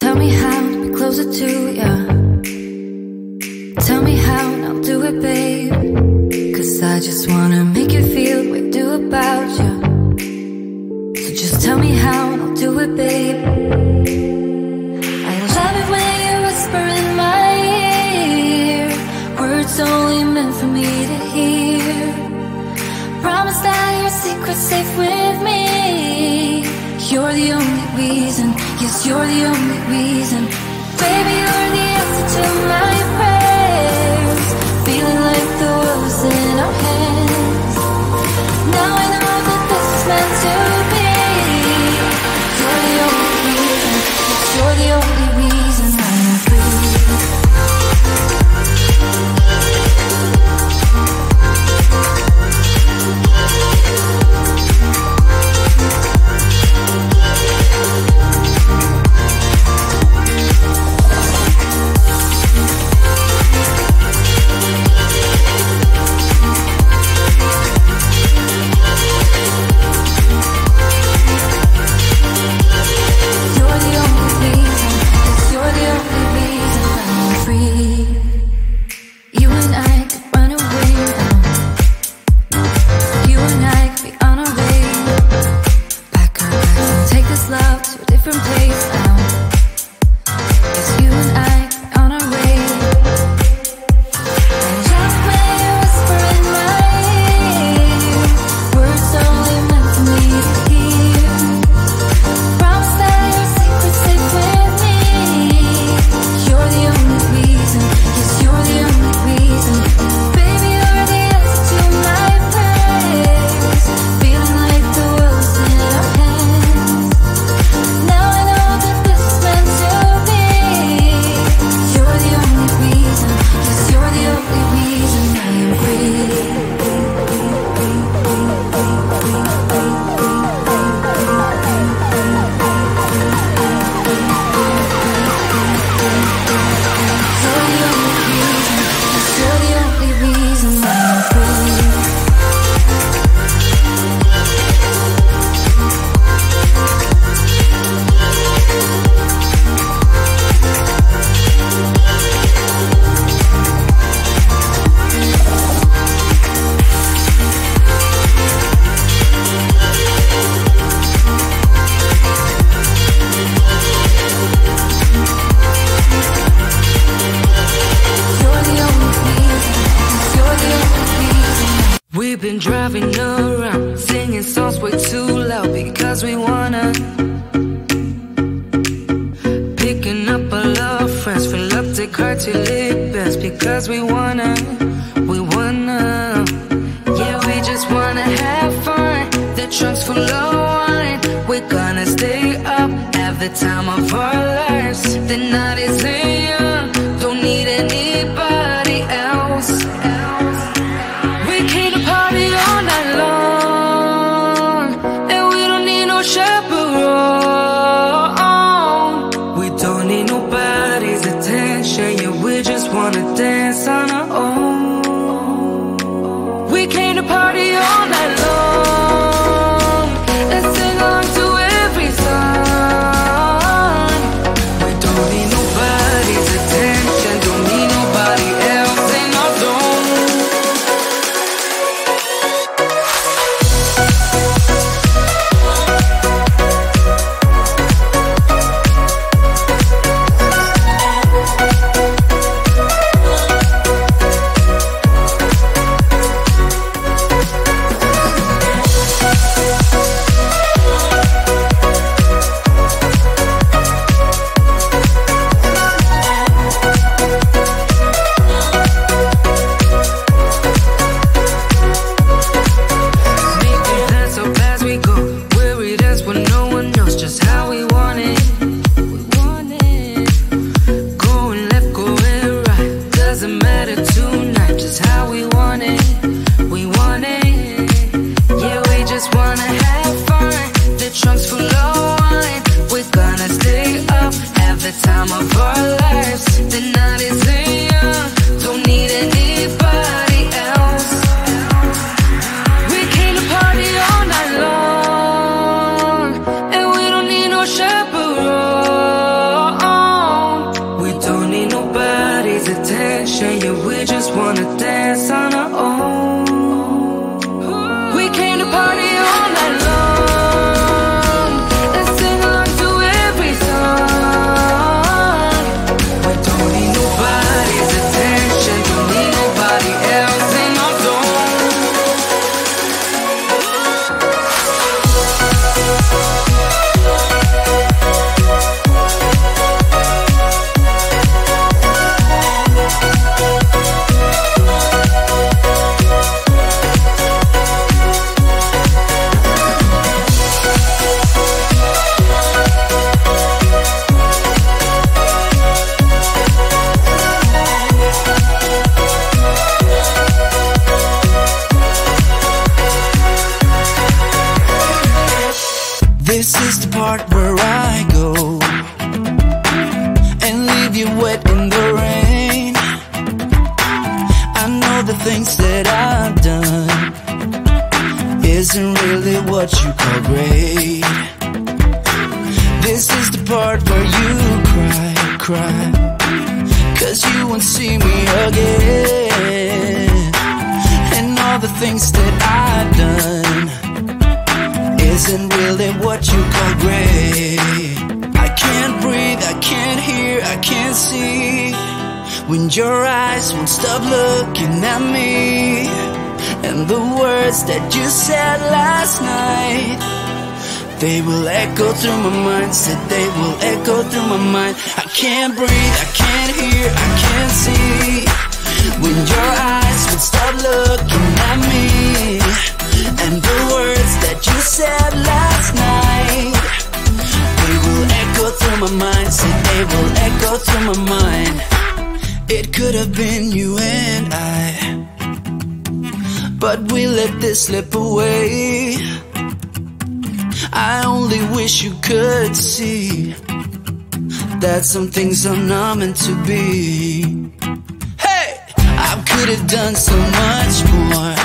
Tell me how to be closer to you. Tell me how, and I'll do it, babe. Cause I just wanna make you feel what I do about you. So just tell me how, and I'll do it, babe. I love it when you whisper in my ear. Words only Cause you're the only reason. Baby, you're the answer to my prayer To live best because we wanna, we wanna. Yeah, we just wanna have fun. The trunk's full of wine. We're gonna stay up, have the time of our lives. The night is. on day just how we want it. This is the part where I go and leave you wet in the rain. I know the things that I've done isn't really what you call great. This is the part where you cry, cry, cause you won't see me again. And all the things that I've done isn't really what you call great. I can't breathe, I can't hear, I can't see. When your eyes won't stop looking at me. And the words that you said last night, they will echo through my mind. Said they will echo through my mind. I can't breathe, I can't hear, I can't see. When your eyes would stop looking at me. And the words that you said last night They will echo through my mind. Say they will echo through my mind. It could have been you and I. But we let this slip away. I only wish you could see That some things are not meant to be. Hey! I could have done so much more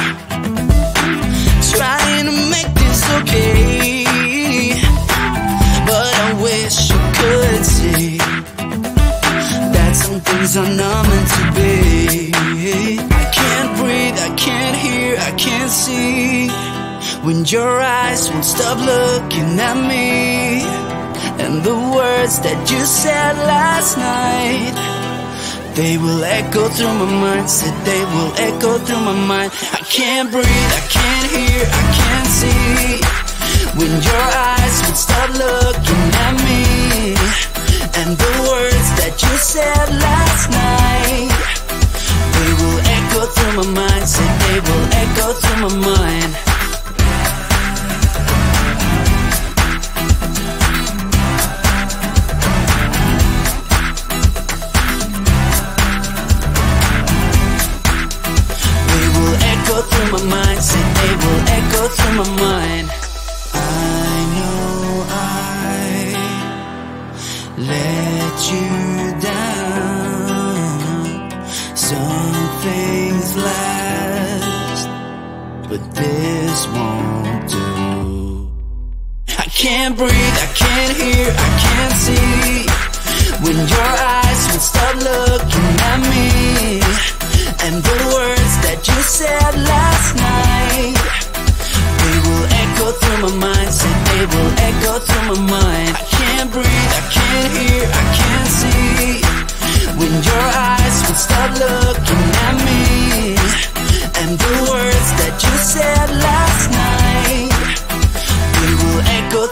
trying to make this okay. But I wish you could see that some things are not meant to be. I can't breathe, I can't hear, I can't see. When your eyes won't stop looking at me. And the words that you said last night. They will echo through my mind, said they will echo through my mind. I can't breathe, I can't hear, I can't see. When your eyes would start looking at me, and the words that you said last night, they will echo through my mind, said they will echo through my mind. You down. Some things last, but this won't do. I can't breathe, I can't hear, I can't see. When your eyes would start looking at me, and the words that you said last night, they will echo through my mind. They will echo through my mind.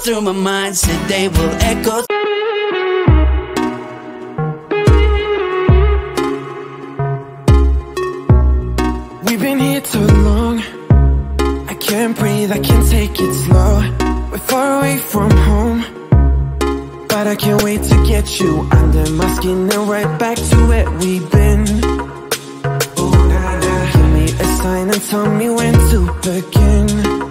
Through my mind, said they will echo. We've been here too long. I can't breathe, I can't take it slow. We're far away from home. But I can't wait to get you under my skin and right back to where we've been. Ooh, nah, nah. Give me a sign and tell me when to begin.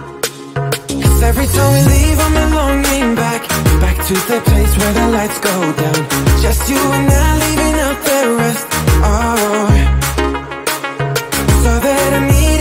Every time we leave, I'm longing back. Back to the place where the lights go down. Just you and I leaving out the rest. Oh. So that I needed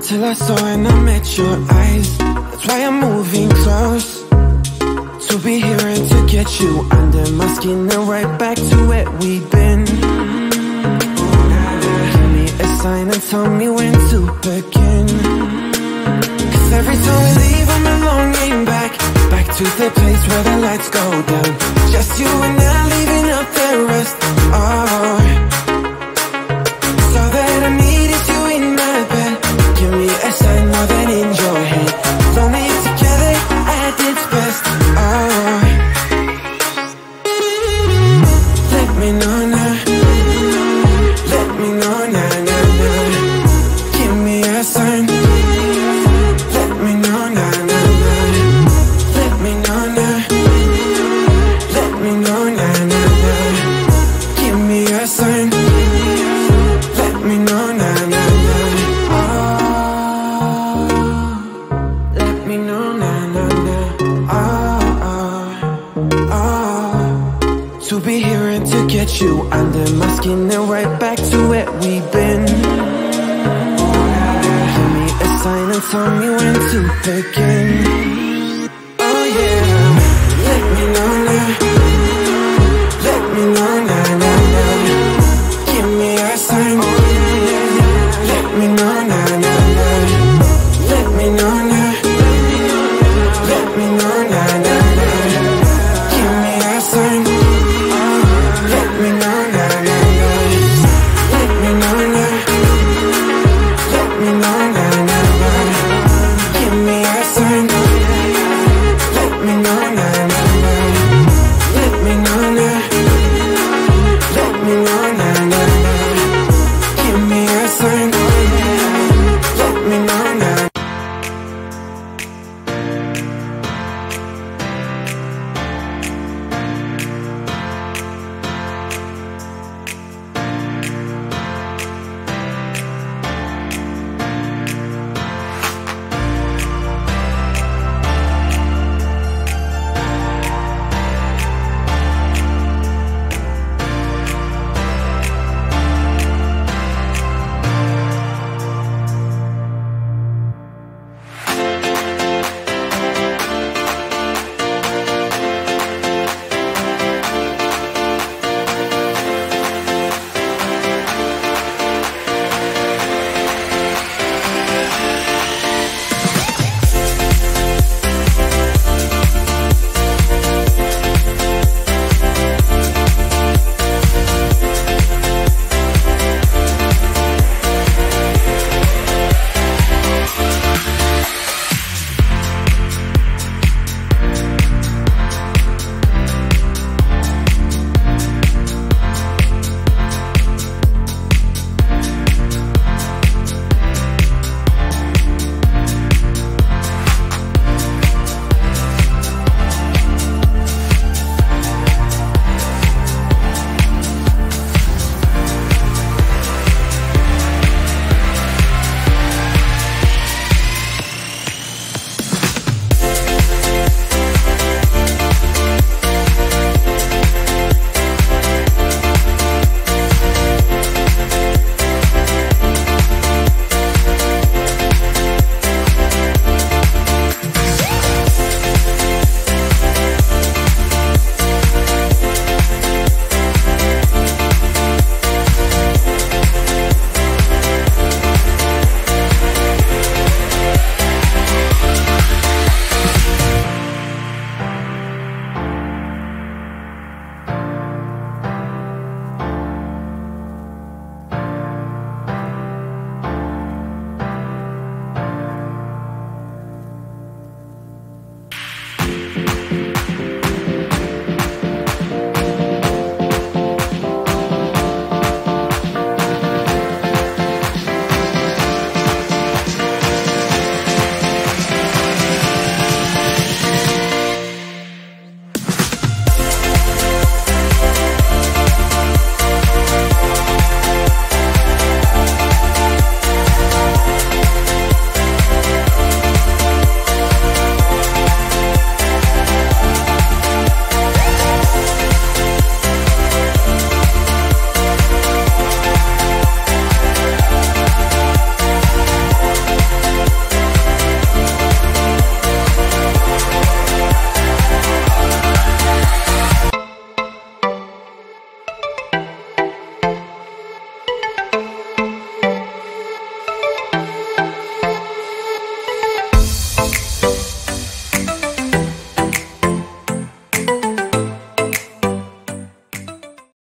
feel I saw and I met your eyes. That's why I'm moving close To be here and to get you under my skin And right back to where we've been. Give me a sign and tell me when to begin. Cause every time we leave I'm longing back Back to the place where the lights go down. Just you and I leaving up the rest Oh same